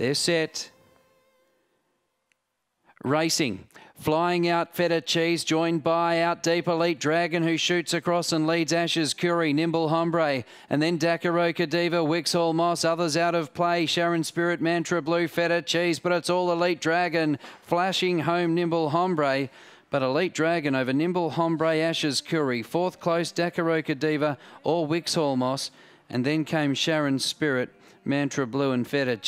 They're set. Racing. Flying out Feta Cheese, joined by Out Deep Elite Dragon, who shoots across and leads Ashes Curry, Nimble Hombre, and then Dakaro Diva, Wixhall Moss, others out of play, Sharon Spirit, Mantra Blue, Feta Cheese, but it's all Elite Dragon, flashing home Nimble Hombre. But Elite Dragon over Nimble Hombre, Ashes Curry, fourth close, Dakaro Diva, or Wixhall Moss, and then came Sharon Spirit, Mantra Blue and Feta